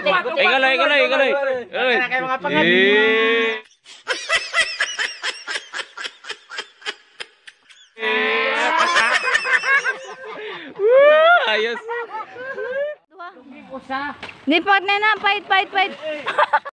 Ikaloy, ikaloy, ikaloy. Ikaloy. Kaya mga pangad. Eh. Woo! Ayos. Ni partner na, fight,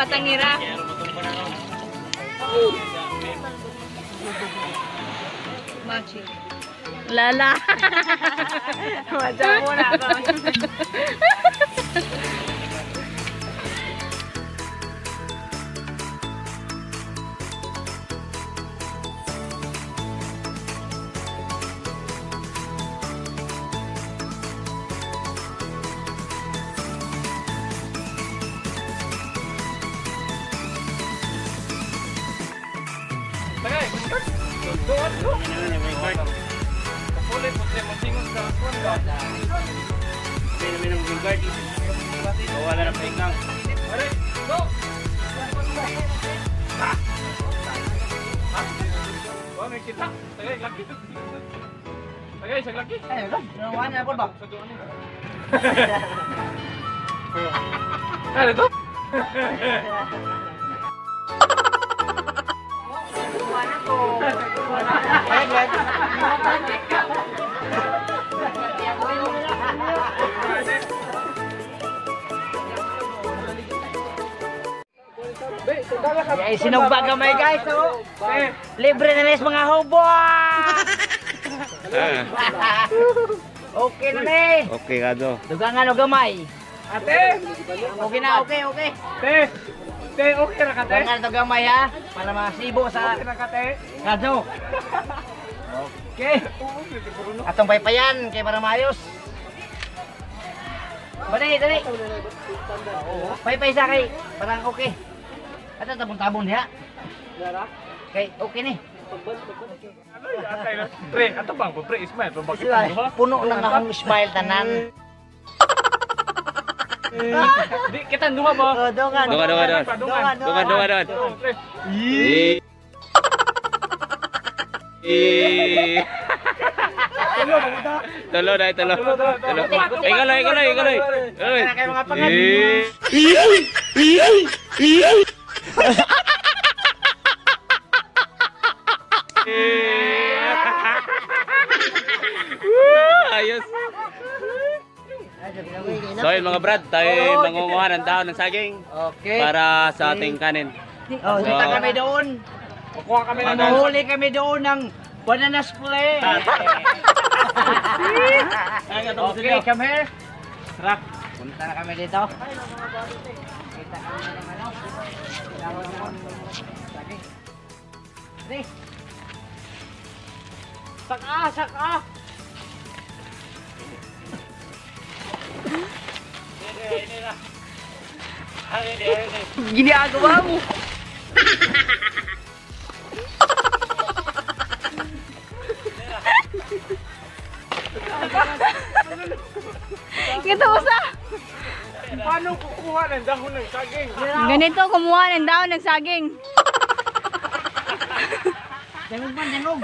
atangira. Machi. Lala. Macam mo na ako. Wala na pahingang. Eh, nawan na po ba? Ay, sinugba gamay guys, oh. Libre na nes mga hobo. Ah, Okay na ni. okay ka do. Dugangan o gamay. Ate. Okay na, okay, okay. Te. Te, okay na ka, te. Dugangan o gamay ha. Para masibo sa... Okay na ka, te. Kado. Okay. Atong paypayan kay para maayos. Dali, dali. Paypay sa kay. Parang okay. Ato tabon-tabon diha. Okay, okay ni. Pre, ato bang pre Ismail, pre bakit Sila, puno lang akong smile tanan. Di kita duha ba? Oh, dongan. Dungan, dungan, dungan. Dongan, Dungan, dungan, dungan. Pre, Eh. Eh. Tulo na, tulo. Tulo. Ikaloy, ikaloy, ikaloy. Ikaloy. Kaya mga pangad. Eh. Woo! Ayos. So yun mga brad, tayo mangunguha ng dahon ng saging Okay. para sa ating kanin. Oh, dito kami doon. kukuha kami ng Manghuli kami doon ng banana split. okay, come here. Sarap. Punta na kami dito. Kita kami ng ano. Sige. Sige. Saka, saka. Ginagawa mo. Ito usa. Paano kukuha ng dahon ng saging? Ganito kumuha ng daon ng saging. Man, jangog.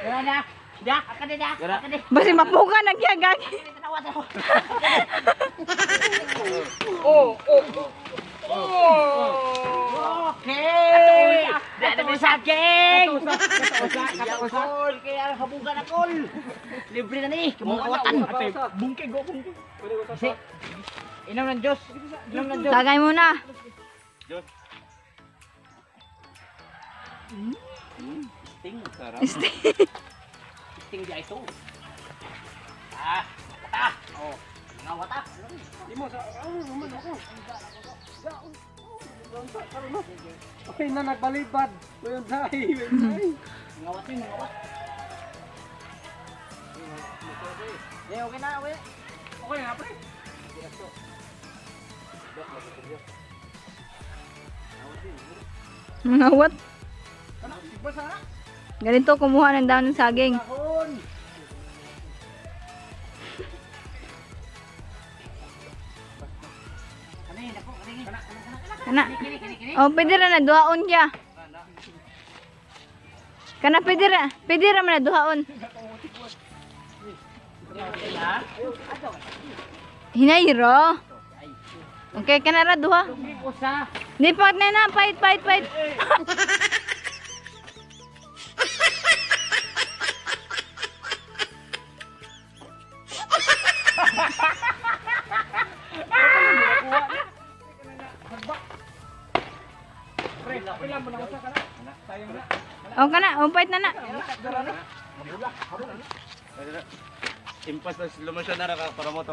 Dala na. Da, aka di da. Aka di. Basi mapuka nagyagag. Tawad ako. Oh, oh, oh. Okay! Dada mo saging! Katausap! Kaya ang habugan na kol! Libre na ni! Kumukawatan! Bungkig, oh, bungkig. Kasi, inom ng Diyos! Inom ng Diyos! Tagay muna. Ting, sarap. Ting di ito! Ah! Ah! Oh! Mga wata! Okay na nagbalibad. Ngayon dahil. Mga wata mga wat! Eh, okay na, okay. Okay na, pre. Mga what? Ganito kumuha ng daon ng saging. Kana. Oh, pwede ra na duhaon kya. Kana pwede ra, pwede ra man na duhaon. Hinayro. Okay, kana ra duha. Usa! Di pa na na, pait, pait, pait. Oh, kana, oh, pait na na. Impas na motion na para mo to.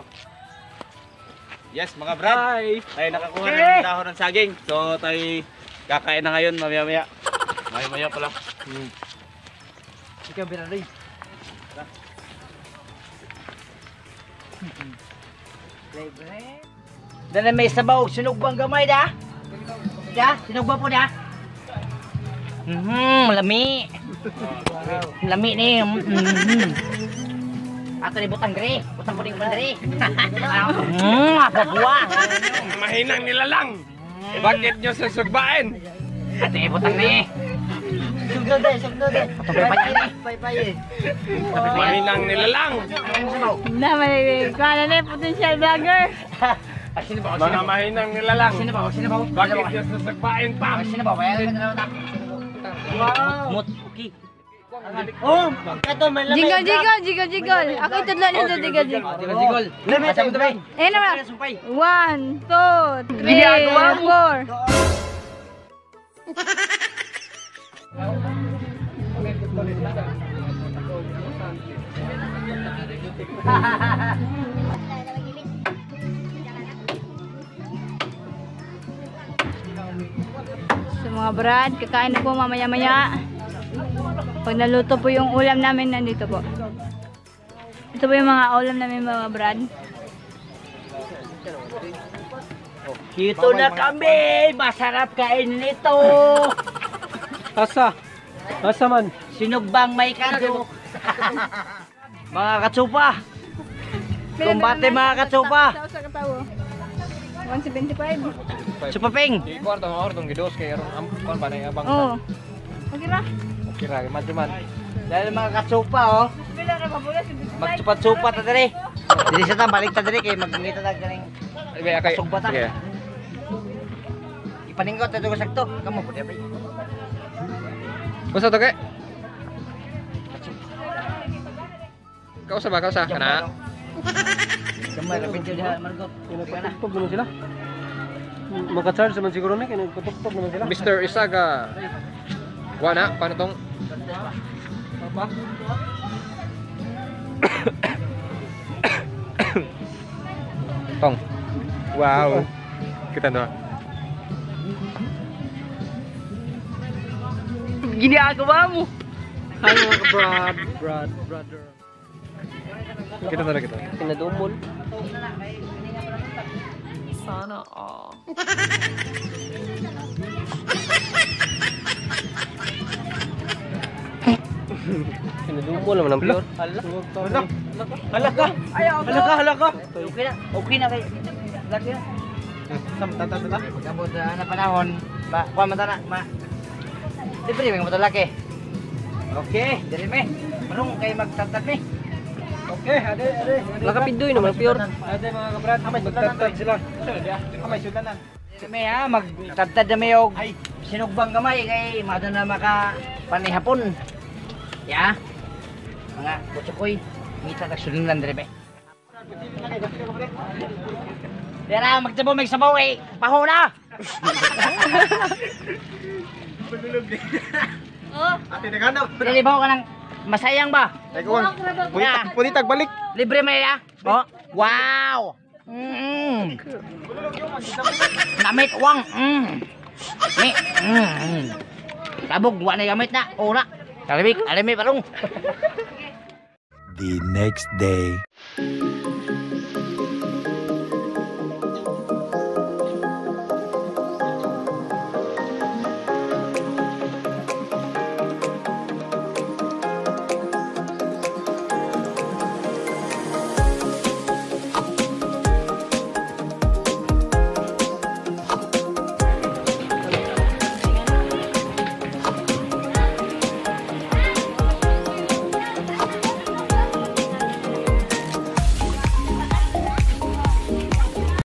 Yes, mga brad. Hi. Tayo nakakuha ng dahon ng saging. So, tayo kakain na ngayon mamaya-maya. Maya-maya pala. Ikaw, Biraroy. Dala may sabaw, sinog bang gamay da? Da, sinog ba po da? Mhm, lami. Lami ni. Mhm. Ato ni butang dre, butang puning butang dre. Mhm, apa buah. Mahinang nilalang. Bakit nyo susugbain? Ato ni butang ni. Sugdo de, sugdo de. Patong pay ni, pay pay. Mahinang nilalang. Na, may kuha na potential vlogger. Sino ba? Mga mahinang nilalang. Sino ba? Sino ba? Bakit nyo susugbain pa? Sino ba? Lang. Wow. Mut, okay. Oh, kato man Jiggle, jiggle, jiggle, jiggle. Ako itudlo nito. Jigol, jigol. Lamit. Ayun naman. One, two, three, mo. four. So mga brad, kakain na po mamaya-maya. Pag naluto po yung ulam namin, nandito po. Ito po yung mga ulam namin mga brad. Dito na kami. Masarap kain nito. Asa? Asa man? Sinugbang may kado. mga katsupa. Kumbate mga katsupa. Sa katawo. 175. Supaping. Di kwarto mo ortong gidos kay aron am kon ba na abang. Oo. Okay ra. Okay ra man man. Dahil mga katsupa oh. Bila ra mabulas. Magsupat-supat ta diri. Diri sa ta balik ta diri kay magngita ta ganing Kaya kay Kasugba ta. Sige. ipaningkot ito ko sakto. Kamu pudi pa. Kusa to kay? Kausa ba kausa kana? Kamay ra video diha Margot. Kana. Tugtog naman sila. Maka-charge naman siguro na, kaya nagpatugtog naman sila. Mr. Isaga. Wana, paano tong? Tong. Wow. Kita doon. Ginagawa mo. Hi mga brad, brad, brother. Kita na kita. Pinadumol. Sana all. Pinadumol naman ang pure. Hala. Hala ka. Hala ka, hala ka. Okay na. Okay na kay. Lagi na. Pagkabot na na panahon, ba, kuha man na, ma. Libre may mga laki. Okay, dili me. Marong kay magtantad me. Okay, ade, ade. Lakapidoy naman pure. Ade mga kabrad, amay magtantad sila. Amay. Dili me ha, magtantad na me og sinugbang gamay kay mado na maka panihapon. Ya. Mga kutsukoy, ngita tag sulunan dili me. Dira magtabo may sabaw eh. Paho na. Oh, Dilibaw ka ng masayang ba? Ya. Punitag balik. Libre man ya? Oh. Wow. Mm. Namit wang. Mm. Ni. Mm. Kabog wa na gamit na. Ora. Kalimik, alimi parong. the next day.